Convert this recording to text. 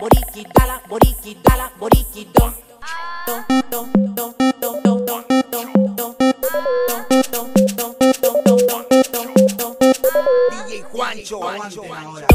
boriki dala boriki dala boriki don DJ Juancho, Juancho, Juancho.